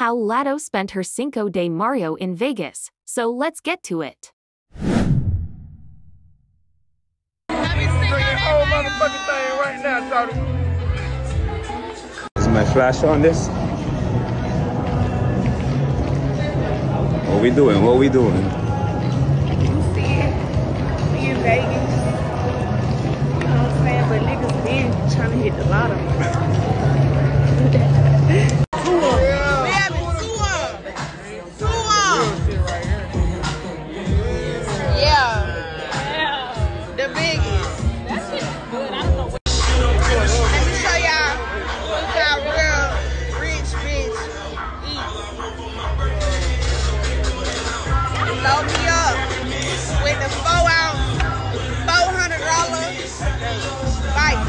how Latto spent her Cinco de Mayo in Vegas, so let's get to it. Is my flash on this? What we doing? What we doing? You see it. We in Vegas. You know what I'm saying? But niggas been trying to hit the lotto. Load me up with the four ounce, four hundred dollar bite.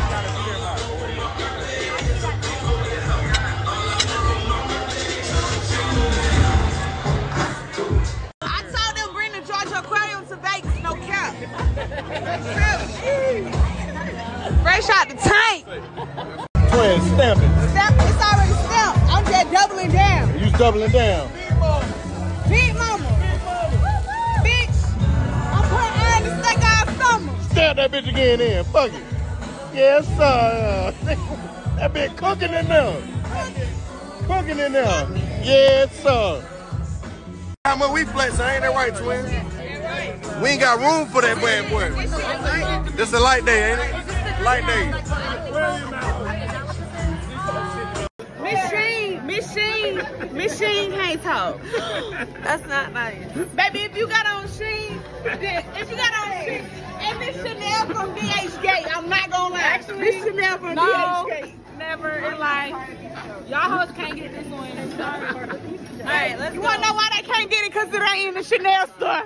I told them bring the Georgia Aquarium to Vegas, no cap. Fresh out the tank. Twin stamping. Step, it's already stamped. I'm just doubling down. You doubling down. Big that bitch again in. Fuck it. Yes, sir. that bitch cooking in there. Cooking in there. Yes, sir. How much we flex? Ain't that right, twin? We ain't got room for that bad boy. This a light day, ain't it? Light day. Machine, machine, machine can't talk. That's not nice. Baby, if you got on Shein, then if you got Chanel from DH Gate, I'm not gonna lie. Actually, this Chanel from No, DH Gate. never in life. Y'all hoes can't get this one. Sorry. All right, let's You go. wanna know why they can't get it? Cause it ain't in the Chanel store.